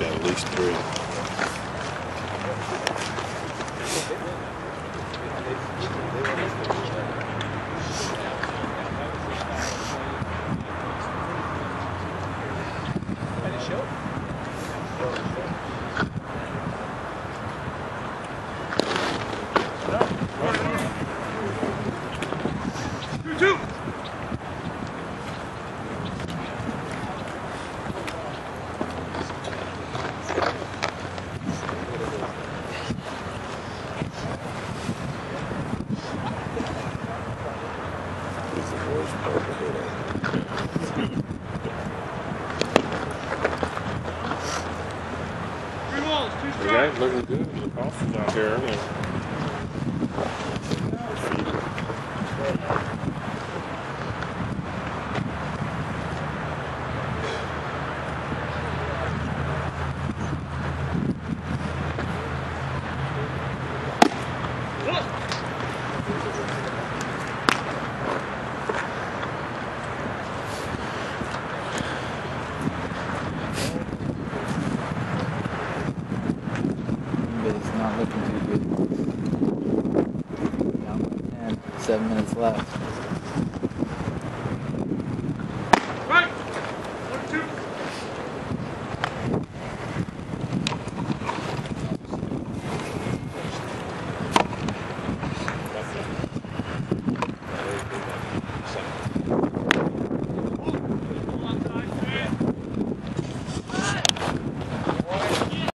got at least three. Three walls, two strikes. guys looking good. The coffee's out here early. It's not looking too good. Down by 10. Seven minutes left.